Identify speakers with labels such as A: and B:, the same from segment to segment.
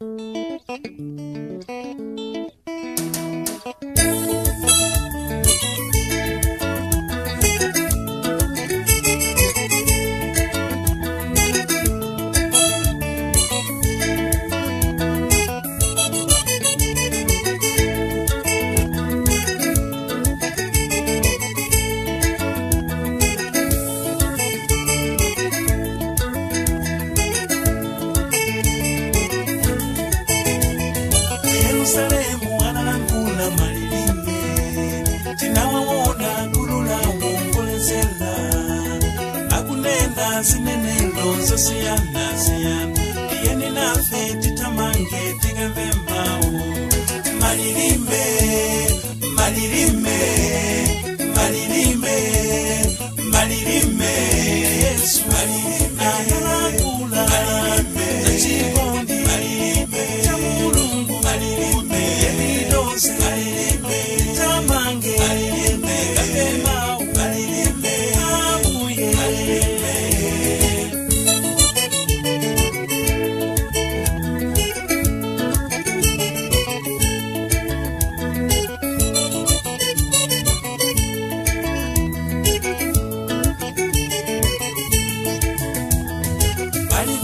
A: thank zinene rozo siyana siyana iyeni nafe titamange tigavembawo malilimbe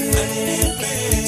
A: baby.